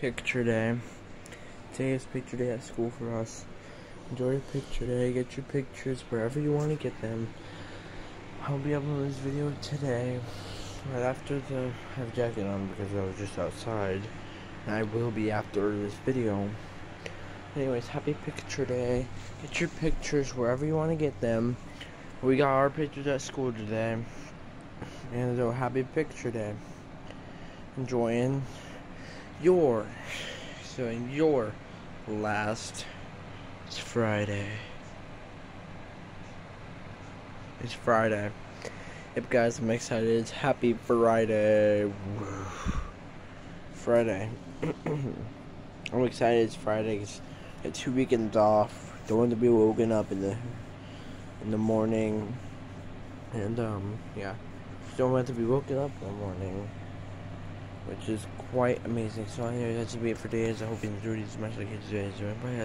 picture day. Today is picture day at school for us. Enjoy your picture day. Get your pictures wherever you want to get them. I'll be uploading this video today, right after the I have jacket on because I was just outside. And I will be after this video. Anyways, happy picture day. Get your pictures wherever you want to get them. We got our pictures at school today. And so happy picture day. Enjoying your so in your last it's Friday. It's Friday. Yep guys, I'm excited. It's happy Friday. Friday. I'm excited it's Friday. It's two weekends off. Don't want to be woken up in the in the morning. And um yeah. Don't want to be woken up in the morning which is quite amazing. So anyway, that's be it for today. I hope you enjoyed much as I did. Bye.